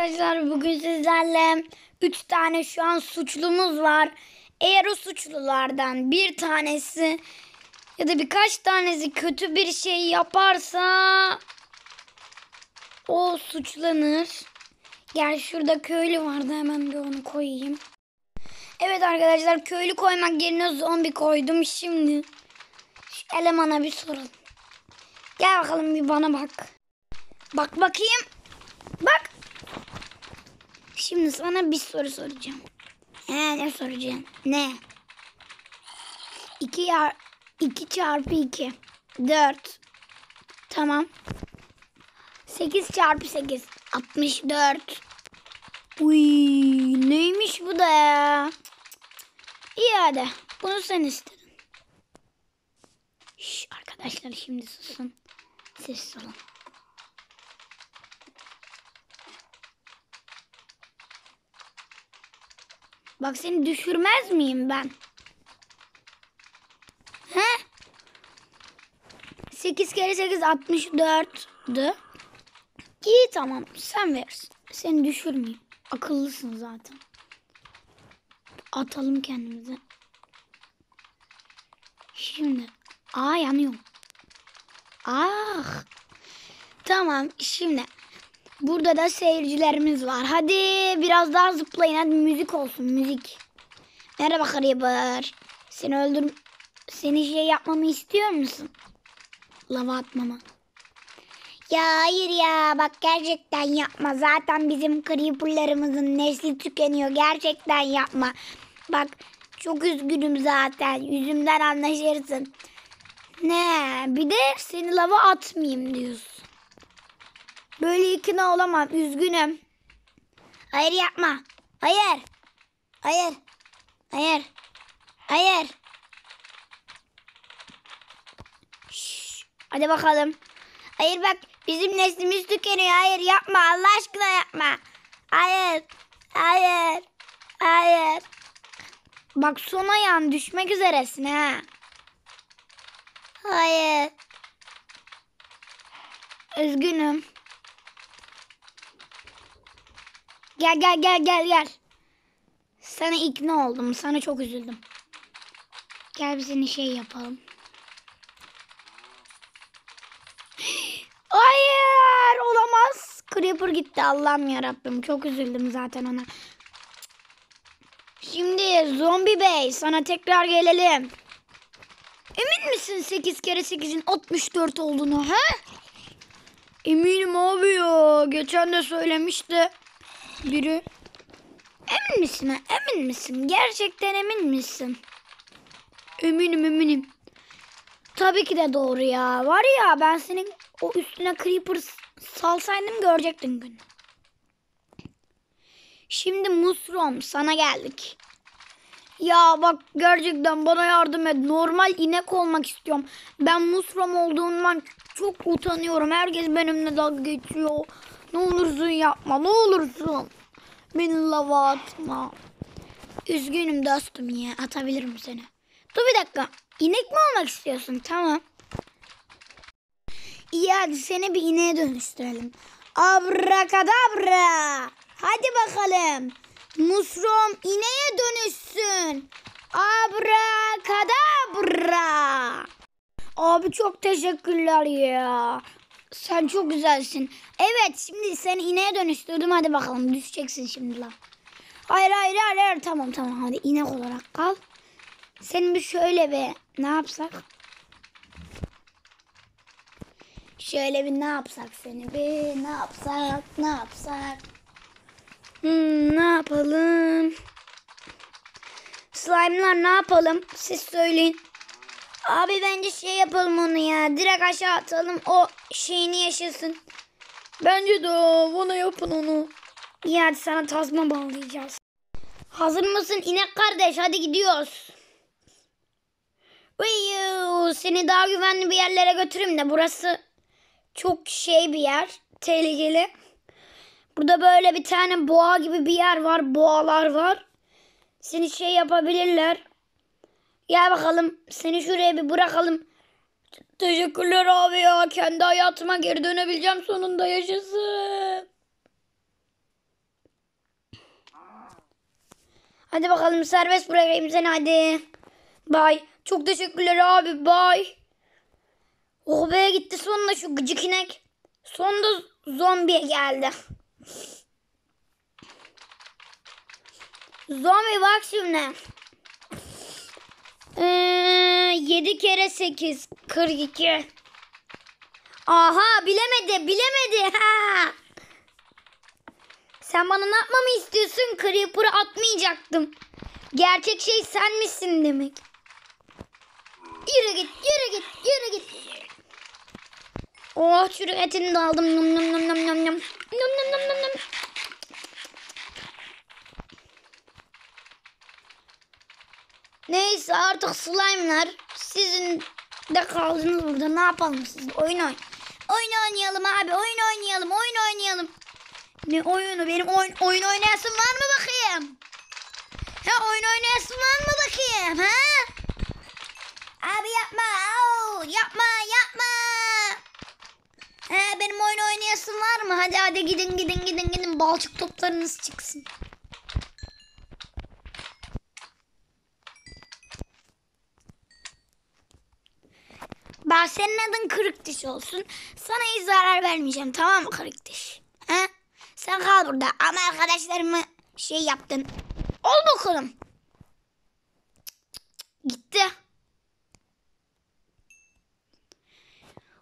arkadaşlar bugün sizlerle 3 tane şu an suçlumuz var. Eğer o suçlulardan bir tanesi ya da birkaç tanesi kötü bir şey yaparsa o suçlanır. Gel şurada köylü vardı hemen bir onu koyayım. Evet arkadaşlar köylü koymak yerine zombi koydum. Şimdi şu elemana bir soralım. Gel bakalım bir bana bak. Bak bakayım. Bak. Şimdi sana bir soru soracağım. He ne soracağım? Ne? 2 yar 2 çarpı 2. 4. Tamam. 8 çarpı 8. 64. Uy, neymiş bu da ya? İyi hadi. Bunu sen istedin. Şş, arkadaşlar şimdi susun. Sessiz olun. Bak seni düşürmez miyim ben? He? 8 kere 8 64'dü. İyi tamam sen versin. Seni düşürmeyeyim. Akıllısın zaten. Atalım kendimize. Şimdi. Aa yanıyor. Ah. Tamam şimdi. Burada da seyircilerimiz var. Hadi biraz daha zıplayın. Hadi müzik olsun müzik. Merhaba Creeper. Seni öldür... Seni şey yapmamı istiyor musun? Lava atmama. Ya hayır ya bak gerçekten yapma. Zaten bizim Creeper'larımızın nesli tükeniyor. Gerçekten yapma. Bak çok üzgünüm zaten. Yüzümden anlaşırsın. Ne? Bir de seni lava atmayayım diyorsun. Böyle ikna olamam. Üzgünüm. Hayır yapma. Hayır. Hayır. Hayır. Hayır. Şş, hadi bakalım. Hayır bak bizim neslimiz tükeniyor. Hayır yapma. Allah aşkına yapma. Hayır. Hayır. Hayır. Bak son ayağın düşmek üzeresin ha. Hayır. Üzgünüm. Gel gel gel gel gel. Sana ikna oldum. Sana çok üzüldüm. Gel bir seni şey yapalım. Hayır olamaz. Creeper gitti Allah'ım yarabbim. Çok üzüldüm zaten ona. Şimdi zombi bey sana tekrar gelelim. Emin misin 8 kere 8'in 64 olduğunu ha? Eminim abi ya. Geçen de söylemişti biri. Emin misin? Emin misin? Gerçekten emin misin? Eminim eminim. Tabii ki de doğru ya. Var ya ben senin o üstüne creeper salsaydım görecektin gün. Şimdi Musrom sana geldik. Ya bak gerçekten bana yardım et. Normal inek olmak istiyorum. Ben Musrom olduğumdan çok utanıyorum. Herkes benimle dalga geçiyor. Ne olursun yapma ne olursun. Beni lava atma. Üzgünüm dostum ya atabilirim seni. Dur bir dakika. İnek mi olmak istiyorsun? Tamam. İyi hadi seni bir ineğe dönüştürelim. Abrakadabra. Hadi bakalım. Musrom ineğe dönüşsün. Abrakadabra. Abi çok teşekkürler ya. Sen çok güzelsin. Evet şimdi seni ineğe dönüştürdüm. Hadi bakalım düşeceksin şimdi lan. Hayır hayır hayır. Tamam tamam hadi inek olarak kal. Seni bir şöyle bir ne yapsak? Şöyle bir ne yapsak seni bir ne yapsak ne yapsak? Hmm, ne yapalım? Slime'lar ne yapalım? Siz söyleyin. Abi bence şey yapalım onu ya. Direkt aşağı atalım. O şeyini yaşasın. Bence de bana yapın onu. İyi hadi sana tasma bağlayacağız. Hazır mısın inek kardeş? Hadi gidiyoruz. Uyuu, seni daha güvenli bir yerlere götüreyim de burası çok şey bir yer. Tehlikeli. Burada böyle bir tane boğa gibi bir yer var. Boğalar var. Seni şey yapabilirler. Gel bakalım seni şuraya bir bırakalım. Teşekkürler abi ya. Kendi hayatıma geri dönebileceğim sonunda yaşasın. Hadi bakalım serbest bırakayım seni hadi. Bay. Çok teşekkürler abi bay. Oh be gitti sonunda şu gıcık inek. Sonunda zombiye geldi. Zombi bak şimdi. Ee, 7 kere 8 42. Aha bilemedi bilemedi. Ha. Sen bana ne yapmamı istiyorsun? Creeper'ı atmayacaktım. Gerçek şey sen misin demek. Yürü git, yürü git, yürü git. Oh çürük etini de aldım. Nom nom nom nom nom nom. Nom nom nom nom Neyse artık slime'lar sizin de kaldınız burada. Ne yapalım siz? Oyun oyn. Oyun oynayalım abi. Oyun oynayalım. Oyun oynayalım. Ne oyunu? Benim oyun, oyun oynayasın var mı bakayım? Ha oyun oynayasın var mı bakayım? Ha? Abi yapma. Au, yapma yapma. Ha, benim oyun oynayasın var mı? Hadi hadi gidin gidin gidin gidin. Balçık toplarınız çıksın. Bak senin adın kırık diş olsun. Sana hiç zarar vermeyeceğim tamam mı kırık diş? He? Sen kal burada ama arkadaşlarımı şey yaptın. Ol bakalım. Gitti.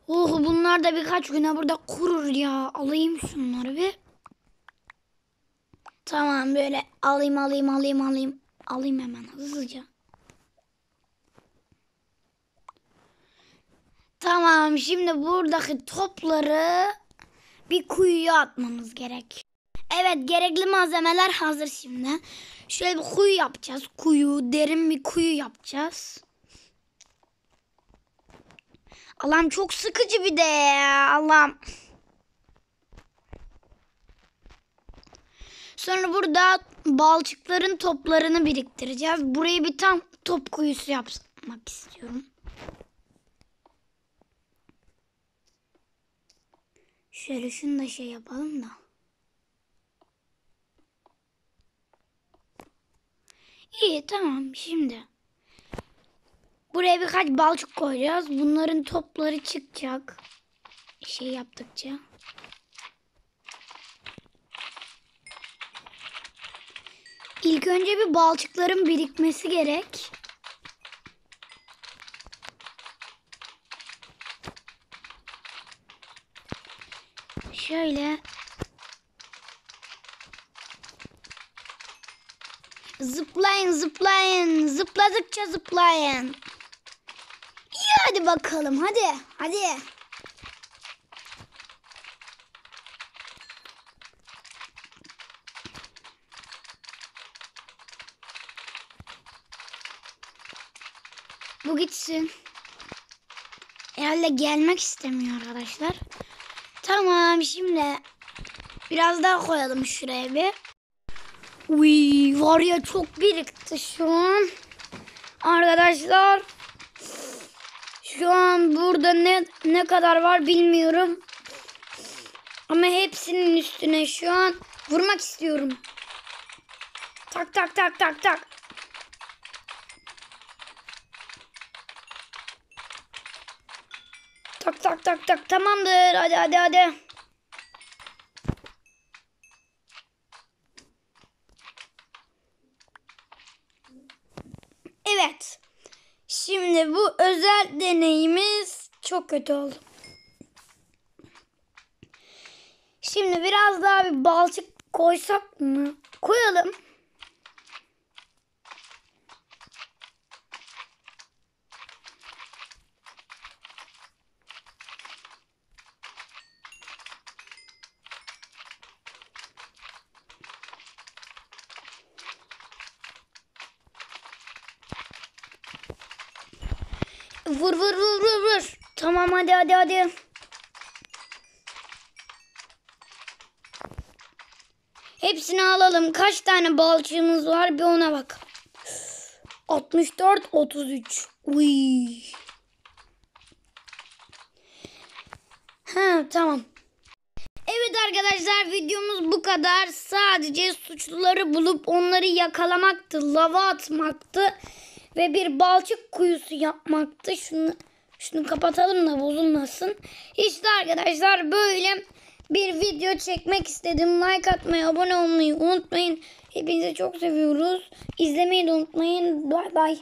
Oh bunlar da birkaç güne burada kurur ya. Alayım şunları bir. Tamam böyle alayım alayım alayım alayım. Alayım hemen hızlıca. Tamam şimdi buradaki topları bir kuyuya atmamız gerek. Evet gerekli malzemeler hazır şimdi. Şöyle bir kuyu yapacağız. Kuyu derin bir kuyu yapacağız. Allah'ım çok sıkıcı bir de ya. Allah'ım. Sonra burada balçıkların toplarını biriktireceğiz. Burayı bir tam top kuyusu yapmak istiyorum. Şöyle şunu da şey yapalım da. İyi tamam şimdi. Buraya birkaç balçık koyacağız. Bunların topları çıkacak. Şey yaptıkça. İlk önce bir balçıkların birikmesi gerek. Şöyle Zıplayın zıplayın. Zıpladıkça zıplayın. İyi hadi bakalım hadi. Hadi. Bu gitsin. Herhalde gelmek istemiyor arkadaşlar. Tamam şimdi biraz daha koyalım şuraya bir. Uy var ya çok birikti şu an. Arkadaşlar şu an burada ne ne kadar var bilmiyorum. Ama hepsinin üstüne şu an vurmak istiyorum. Tak tak tak tak tak. Tak tak tak tamamdır. Hadi hadi hadi. Evet. Şimdi bu özel deneyimiz çok kötü oldu. Şimdi biraz daha bir balçık koysak mı? Koyalım. Vur vur vur vur vur. Tamam hadi hadi hadi. Hepsini alalım. Kaç tane balçığımız var bir ona bak. 64 33. Uy. Ha tamam. Evet arkadaşlar videomuz bu kadar. Sadece suçluları bulup onları yakalamaktı, lava atmaktı ve bir balçık kuyusu yapmaktı. Şunu şunu kapatalım da bozulmasın. İşte arkadaşlar böyle bir video çekmek istedim. Like atmayı, abone olmayı unutmayın. Hepinizi çok seviyoruz. İzlemeyi de unutmayın. Bay bay.